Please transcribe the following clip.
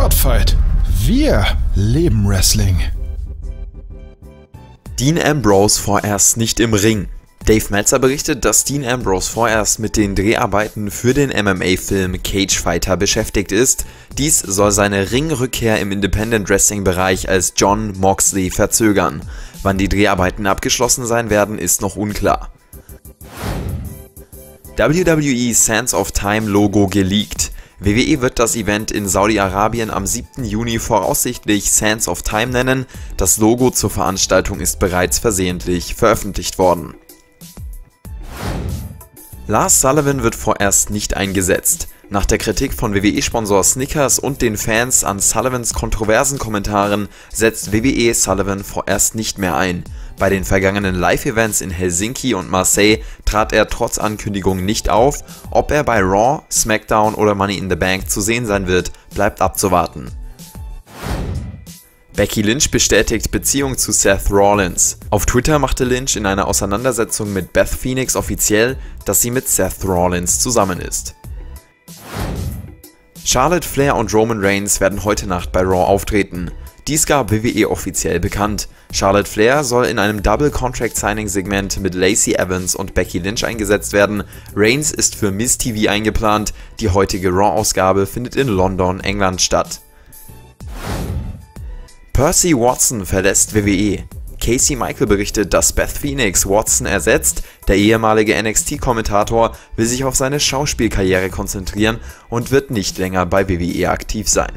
Spotfight. Wir leben Wrestling. Dean Ambrose vorerst nicht im Ring. Dave Meltzer berichtet, dass Dean Ambrose vorerst mit den Dreharbeiten für den MMA-Film Cage Fighter beschäftigt ist. Dies soll seine Ringrückkehr im Independent Wrestling-Bereich als John Moxley verzögern. Wann die Dreharbeiten abgeschlossen sein werden, ist noch unklar. WWE Sands of Time Logo geleakt. WWE wird das Event in Saudi-Arabien am 7. Juni voraussichtlich Sands of Time nennen. Das Logo zur Veranstaltung ist bereits versehentlich veröffentlicht worden. Lars Sullivan wird vorerst nicht eingesetzt. Nach der Kritik von WWE-Sponsor Snickers und den Fans an Sullivans kontroversen Kommentaren setzt WWE Sullivan vorerst nicht mehr ein. Bei den vergangenen Live-Events in Helsinki und Marseille trat er trotz Ankündigung nicht auf. Ob er bei Raw, SmackDown oder Money in the Bank zu sehen sein wird, bleibt abzuwarten. Becky Lynch bestätigt Beziehung zu Seth Rollins. Auf Twitter machte Lynch in einer Auseinandersetzung mit Beth Phoenix offiziell, dass sie mit Seth Rollins zusammen ist. Charlotte Flair und Roman Reigns werden heute Nacht bei Raw auftreten. Dies gab WWE offiziell bekannt. Charlotte Flair soll in einem Double Contract Signing Segment mit Lacey Evans und Becky Lynch eingesetzt werden. Reigns ist für Miss TV eingeplant. Die heutige Raw-Ausgabe findet in London, England statt. Percy Watson verlässt WWE. Casey Michael berichtet, dass Beth Phoenix Watson ersetzt. Der ehemalige NXT-Kommentator will sich auf seine Schauspielkarriere konzentrieren und wird nicht länger bei WWE aktiv sein.